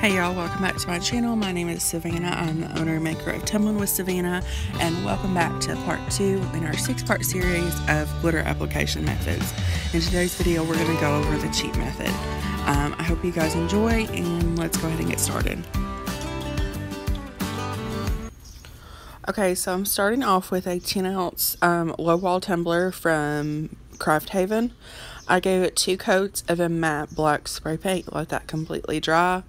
Hey y'all, welcome back to my channel. My name is Savannah. I'm the owner and maker of Tumbling with Savannah, and welcome back to part two in our six part series of glitter application methods. In today's video, we're going to go over the cheat method. Um, I hope you guys enjoy, and let's go ahead and get started. Okay, so I'm starting off with a 10 ounce um, lowball tumbler from Craft Haven. I gave it two coats of a matte black spray paint, let that completely dry.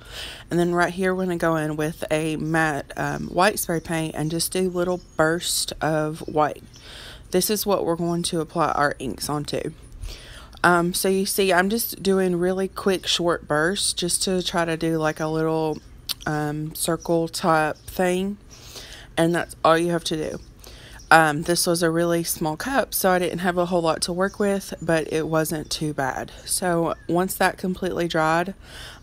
And then right here, we're going to go in with a matte um, white spray paint and just do little bursts of white. This is what we're going to apply our inks onto. Um, so you see, I'm just doing really quick, short bursts just to try to do like a little um, circle type thing. And that's all you have to do. Um, this was a really small cup, so I didn't have a whole lot to work with, but it wasn't too bad. So once that completely dried,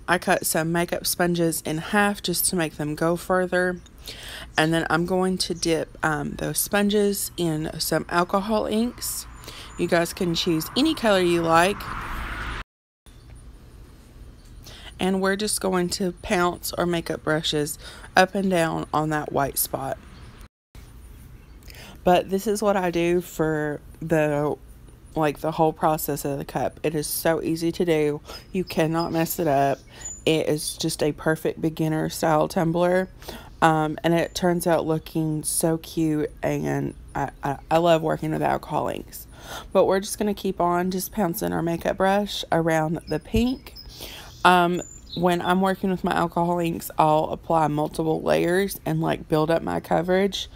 I cut some makeup sponges in half just to make them go further. And then I'm going to dip um, those sponges in some alcohol inks. You guys can choose any color you like. And we're just going to pounce our makeup brushes up and down on that white spot. But this is what I do for the like the whole process of the cup. It is so easy to do. You cannot mess it up. It is just a perfect beginner style tumbler. Um, and it turns out looking so cute and I, I, I love working with alcohol inks. But we're just going to keep on just pouncing our makeup brush around the pink. Um, when I'm working with my alcohol inks, I'll apply multiple layers and like build up my coverage.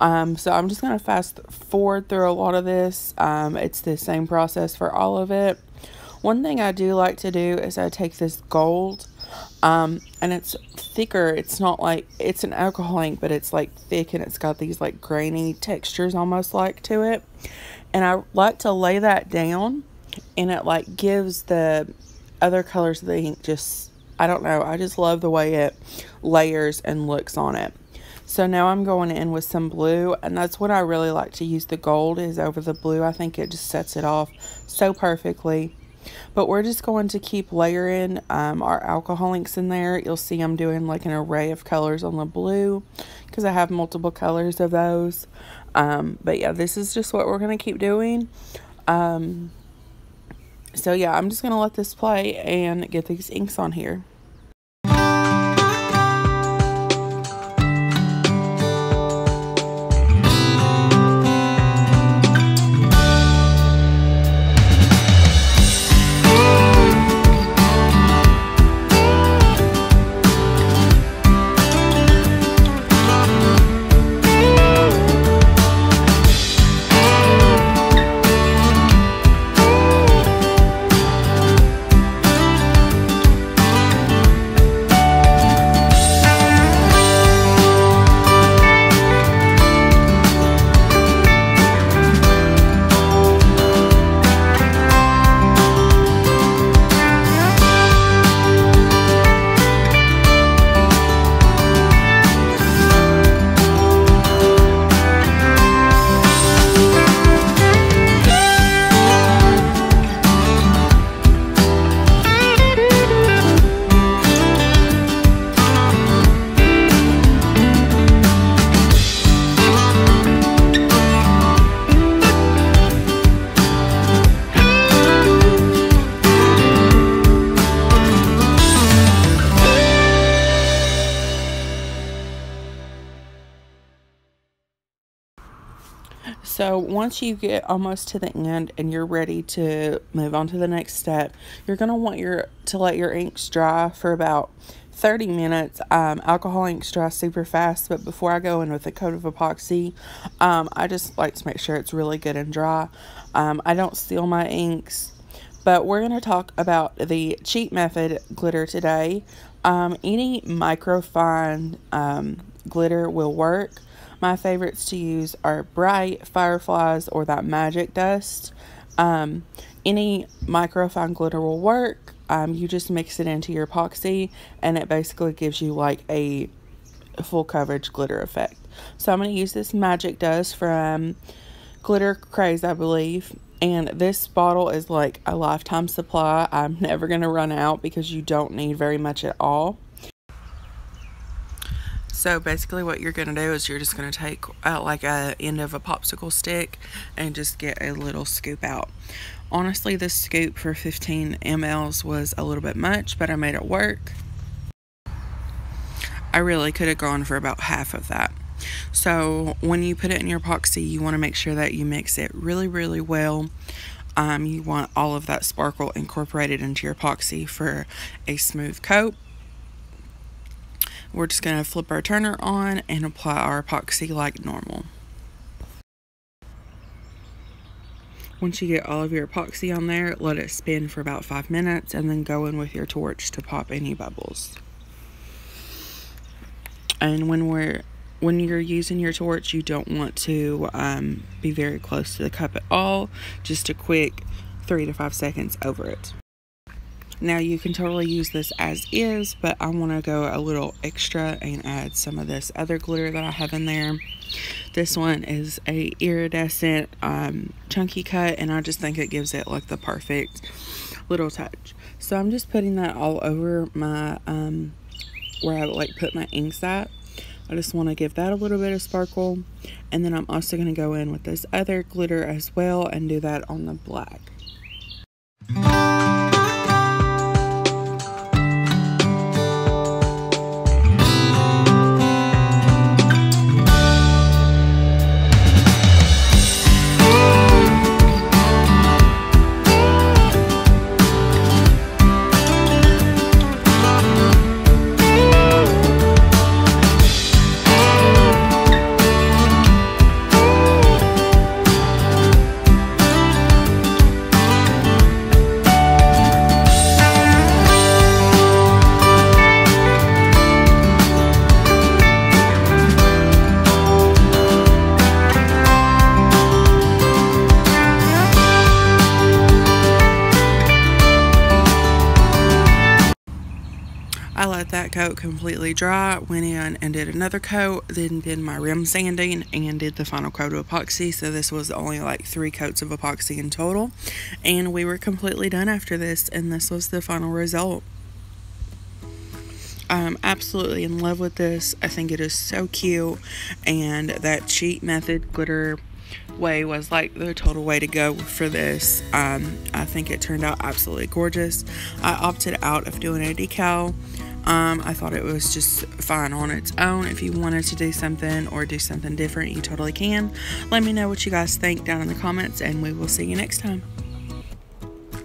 Um, so I'm just going to fast forward through a lot of this. Um, it's the same process for all of it. One thing I do like to do is I take this gold um, and it's thicker. It's not like, it's an alcohol ink, but it's like thick and it's got these like grainy textures almost like to it. And I like to lay that down and it like gives the other colors of the ink just, I don't know, I just love the way it layers and looks on it. So now I'm going in with some blue and that's what I really like to use the gold is over the blue. I think it just sets it off so perfectly. But we're just going to keep layering um, our alcohol inks in there. You'll see I'm doing like an array of colors on the blue because I have multiple colors of those. Um, but yeah, this is just what we're going to keep doing. Um, so yeah, I'm just going to let this play and get these inks on here. So once you get almost to the end and you're ready to move on to the next step, you're going to want your to let your inks dry for about 30 minutes. Um, alcohol inks dry super fast, but before I go in with a coat of epoxy, um, I just like to make sure it's really good and dry. Um, I don't seal my inks, but we're going to talk about the cheat method glitter today. Um, any microfine um, glitter will work. My favorites to use are Bright, Fireflies, or that Magic Dust. Um, any microfine glitter will work. Um, you just mix it into your epoxy and it basically gives you like a full coverage glitter effect. So I'm going to use this Magic Dust from Glitter Craze, I believe. And this bottle is like a lifetime supply. I'm never going to run out because you don't need very much at all. So basically what you're going to do is you're just going to take uh, like a end of a popsicle stick and just get a little scoop out. Honestly, this scoop for 15 mLs was a little bit much, but I made it work. I really could have gone for about half of that. So when you put it in your epoxy, you want to make sure that you mix it really, really well. Um, you want all of that sparkle incorporated into your epoxy for a smooth coat. We're just going to flip our turner on and apply our epoxy like normal. Once you get all of your epoxy on there, let it spin for about five minutes and then go in with your torch to pop any bubbles. And when we're when you're using your torch, you don't want to um, be very close to the cup at all. Just a quick three to five seconds over it. Now you can totally use this as is, but I want to go a little extra and add some of this other glitter that I have in there. This one is a iridescent um, chunky cut and I just think it gives it like the perfect little touch. So I'm just putting that all over my, um, where I like put my inks at. I just want to give that a little bit of sparkle. And then I'm also going to go in with this other glitter as well and do that on the black. Coat completely dry, went in and did another coat, then did my rim sanding and did the final coat of epoxy. So this was only like three coats of epoxy in total. And we were completely done after this and this was the final result. I'm absolutely in love with this. I think it is so cute and that cheat method glitter way was like the total way to go for this. Um, I think it turned out absolutely gorgeous. I opted out of doing a decal um, I thought it was just fine on its own. If you wanted to do something or do something different, you totally can. Let me know what you guys think down in the comments, and we will see you next time.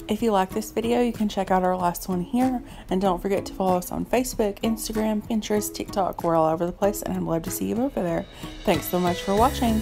If you like this video, you can check out our last one here. And don't forget to follow us on Facebook, Instagram, Pinterest, TikTok. We're all over the place, and I'd love to see you over there. Thanks so much for watching.